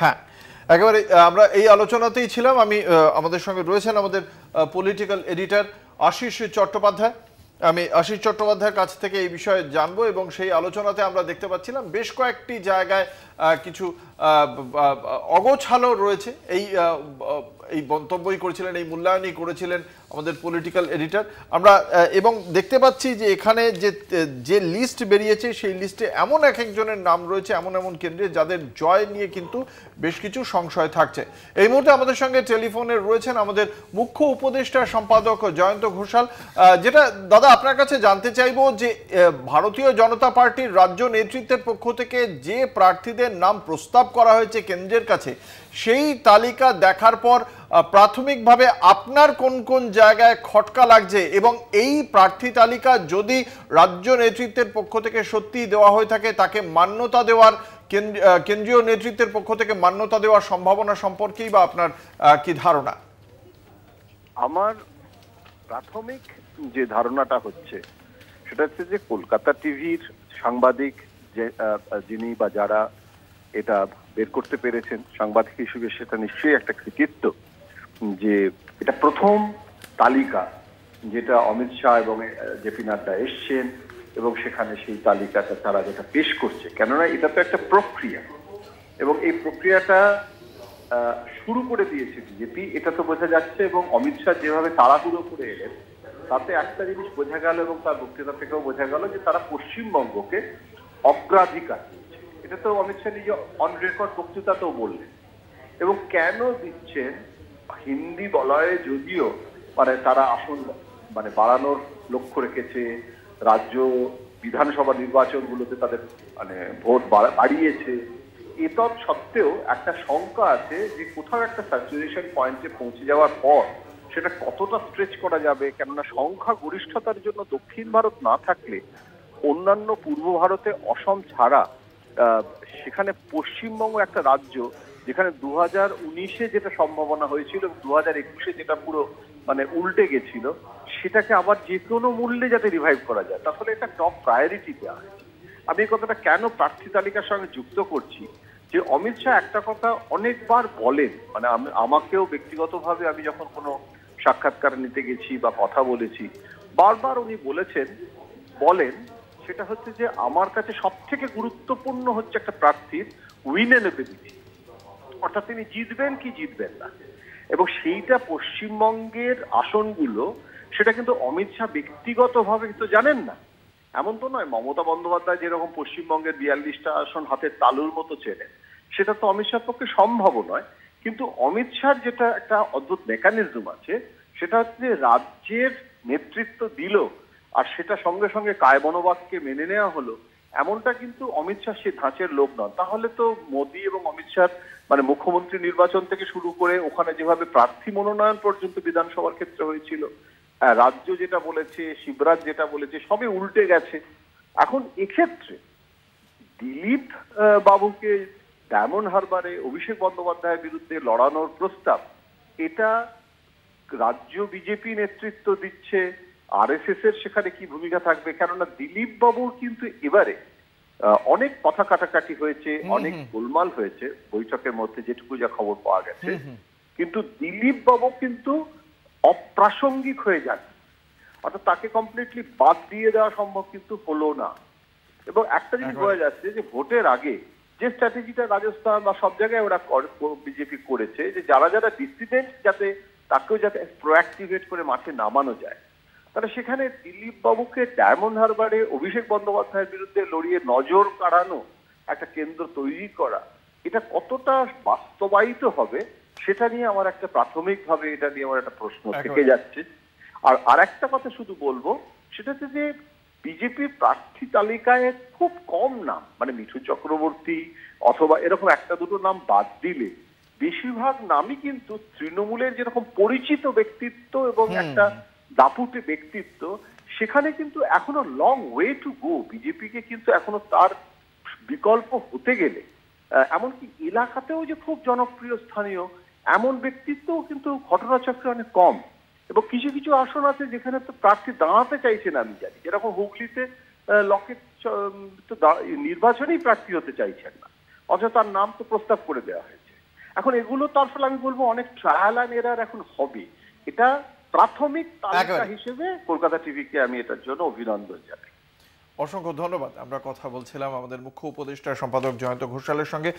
হ্যাঁ একেবারে আমরা এই আলোচনাতেই ছিলাম। আমি আমাদের সঙ্গে রয়েছেন আমাদের পলিটিক্যাল এডিটার আশিস চট্টোপাধ্যায়। আমি আশিস চট্টোপাধ্যায়ের কাছ থেকে এই বিষয়ে জানব এবং সেই আলোচনাতে আমরা দেখতে পাচ্ছিলাম বেশ কয়েকটি জায়গায় কিছু অগোছালো রয়েছে। এই এই মন্তব্যই করেছিলেন, এই মূল্যায়নই করেছিলেন আমাদের পলিটিক্যাল এডিটর আমরা এবং দেখতে পাচ্ছি যে এখানে যে যে লিস্ট বেরিয়েছে, সেই লিস্টে এমন এক একজনের নাম রয়েছে, এমন এমন কেন্দ্রে যাদের জয় নিয়ে কিন্তু বেশ কিছু সংশয় থাকছে। এই মুহূর্তে আমাদের সঙ্গে টেলিফোনে রয়েছেন আমাদের মুখ্য উপদেষ্টা সম্পাদক জয়ন্ত ঘোষাল। যেটা, দাদা, আপনার কাছে জানতে চাইব যে ভারতীয় জনতা পার্টির রাজ্য নেতৃত্বের পক্ষ থেকে যে প্রার্থীদের নাম প্রস্তাব করা হয়েছে কেন্দ্রের কাছে সেই তালিকা দেখার পর প্রাথমিকভাবে আপনার কোন কোন জায়গায় খটকা লাগছে এবং এই প্রার্থী তালিকা যদি রাজ্য নেতৃত্বের পক্ষ থেকে সত্যি দেওয়া হয়ে থাকে, তাকে মান্যতা দেওয়ার কেন্দ্র- কেন্দ্রীয় নেতৃত্বের পক্ষ থেকে মান্যতা দেওয়ার সম্ভাবনা সম্পর্কেই বা আপনার কি ধারণা? আমার প্রাথমিক যে ধারণাটা হচ্ছে, সেটা হচ্ছে যে কলকাতা টিভির সাংবাদিক যে যিনি বা যারা এটা বের করতে পেরেছেন সাংবাদিক হিসেবে, সেটা নিশ্চয়ই একটা কৃতিত্ব যে এটা প্রথম তালিকা যেটা অমিত শাহ এবং জেপি নাড্ডা এসছেন এবং সেখানে সেই তালিকাটা তারা যেটা পেশ করছে। কেননা এটা তো একটা প্রক্রিয়া এবং এই প্রক্রিয়াটা শুরু করে দিয়েছে বিজেপি, এটা তো বোঝা যাচ্ছে এবং অমিত শাহ যেভাবে তাড়াহুড়ো করে এলেন, তাতে একটা জিনিস বোঝা গেল এবং তার বক্তৃতা থেকেও বোঝা গেল যে তারা পশ্চিমবঙ্গকে অগ্রাধিকার এটা তো অমিত শাহ নিজে অন রেকর্ড বক্তৃতাতেও বললেন। এবং কেন দিচ্ছেন হিন্দি বলয়ে যদিও মানে তারা আসন মানে বাড়ানোর লক্ষ্য রেখেছে, রাজ্য বিধানসভা নির্বাচনগুলোতে তাদের মানে ভোট বাড়িয়েছে। এতৎ সত্ত্বেও একটা শঙ্কা আছে যে কোথাও একটা স্যাচুরেশন পয়েন্টে পৌঁছে যাওয়ার পর সেটা কতটা স্ট্রেচ করা যাবে, কেননা সংখ্যা গরিষ্ঠতার জন্য দক্ষিণ ভারত না থাকলে অন্যান্য পূর্ব ভারতে অসম ছাড়া সেখানে পশ্চিমবঙ্গ একটা রাজ্য যেখানে দু হাজার উনিশে যেটা সম্ভাবনা হয়েছিল দু হাজার একুশে যেটা পুরো মানে উল্টে গেছিল, সেটাকে আবার যে কোনো মূল্যে যাতে রিভাইভ করা যায় তাহলে এটা টপ প্রায়োরিটি দেওয়া হয়েছে আমি এই কথাটা কেন প্রার্থী তালিকার সঙ্গে যুক্ত করছি? যে অমিত শাহ একটা কথা অনেকবার বলেন মানে আমি, আমাকেও ব্যক্তিগতভাবে আমি যখন কোনো সাক্ষাৎকার নিতে গেছি বা কথা বলেছি, বারবার উনি বলেছেন, বলেন সেটা হচ্ছে যে আমার কাছে সব থেকে গুরুত্বপূর্ণ হচ্ছে একটা প্রার্থীর উইনেলেবিলিটি অর্থাৎ তিনি জিতবেন কি জিতবেন না। এবং সেইটা পশ্চিমবঙ্গের আসনগুলো, সেটা কিন্তু অমিত শাহ ব্যক্তিগতভাবে তো জানেন না। এমন তো নয়, মমতা বন্দ্যোপাধ্যায় যেরকম পশ্চিমবঙ্গের বিয়াল্লিশটা আসন হাতের তালুর মতো চেনেন, সেটা তো অমিত শাহর পক্ষে সম্ভব নয়। কিন্তু অমিত শাহর যেটা একটা অদ্ভুত মেকানিজম আছে, সেটা হচ্ছে রাজ্যের নেতৃত্ব দিল আর সেটা সঙ্গে সঙ্গে কায়মনোবাদকে মেনে নেওয়া হলো, এমনটা কিন্তু অমিত শাহ সে ধাঁচের লোক নন। তাহলে তো মোদী এবং অমিত শাহ মানে মুখ্যমন্ত্রী নির্বাচন থেকে শুরু করে ওখানে যেভাবে প্রার্থী মনোনয়ন পর্যন্ত বিধানসভার ক্ষেত্রে হয়েছিল রাজ্য যেটা বলেছে, শিবরাজ যেটা বলেছে, সবই উল্টে গেছে। এখন এক্ষেত্রে দিলীপ বাবুকে ডায়মন্ড হারবারে অভিষেক বন্দ্যোপাধ্যায়ের বিরুদ্ধে লড়ানোর প্রস্তাব, এটা রাজ্য বিজেপি নেতৃত্ব দিচ্ছে আরএসএস এর সেখানে কি ভূমিকা থাকবে? কেননা দিলীপ বাবুর কিন্তু এবারে অনেক কথা কাটাকাটি হয়েছে অনেক গোলমাল হয়েছে বৈঠকের মধ্যে যেটুকু যা খবর পাওয়া গেছে। কিন্তু দিলীপ বাবু কিন্তু অপ্রাসঙ্গিক হয়ে যান। অর্থাৎ তাকে কমপ্লিটলি বাদ দিয়ে দেওয়া সম্ভব কিন্তু হলো না। এবং একটা জিনিস। বোঝা যাচ্ছে যে ভোটের আগে যে স্ট্র্যাটেজিটা রাজস্থান বা সব জায়গায় ওরা বিজেপি করেছে যে যারা যারা ডিসিডেন্ট যাতে তাকেও যাতে প্রোঅ্যাক্টিভেট করে মাঠে নামানো যায়। তাহলে সেখানে দিলীপ বাবুকে ডায়মন্ড হারবারে অভিষেক বন্দ্যোপাধ্যায়ের বিরুদ্ধে লড়িয়ে নজর কাড়ানো একটা কেন্দ্র তৈরি করা এটা কতটা বাস্তবায়িত হবে সেটা নিয়ে আমার একটা প্রাথমিকভাবে এটা নিয়ে আমার একটা প্রশ্ন থেকে যাচ্ছে। আর আরেকটা কথা শুধু বলব সেটা হচ্ছে যে বিজেপির প্রার্থী তালিকায় খুব কম নাম মানে মিঠু চক্রবর্তী অথবা এরকম একটা দুটো নাম বাদ দিলে বেশিরভাগ নামই কিন্তু তৃণমূলের যেরকম পরিচিত ব্যক্তিত্ব এবং একটা দাপুটে ব্যক্তিত্ব, সেখানে কিন্তু এখনও লং ওয়ে টু গো বিজেপিকে কিন্তু এখনও তার বিকল্প হতে গেলে। এমনকি এলাকাতেও যে খুব জনপ্রিয়, স্থানীয়, এমন ব্যক্তিত্বও কিন্তু ঘটনাচক্রে অনেক কম। এবং কিছু কিছু আসন আছে যেখানে তো প্রার্থী দাঁড়াতে চাইছে না আমি জানি। যেরকম হুগলিতে লকেট তো নির্বাচনেই প্রার্থী হতে চাইছেন না। অথচ তার নাম তো প্রস্তাব করে দেওয়া হয়েছে। এখন এগুলো তার ফলে আমি বলব অনেক ট্রায়াল অ্যান্ড এরার এখন হবে। এটা প্রাথমিক তালিকা হিসেবে কলকাতা টিভিকে আমি এটার জন্য অভিনন্দন জানাই। অসংখ্য ধন্যবাদ। আমরা কথা বলছিলাম আমাদের মুখ্য উপদেষ্টা সম্পাদক জয়ন্ত ঘোষালের সঙ্গে।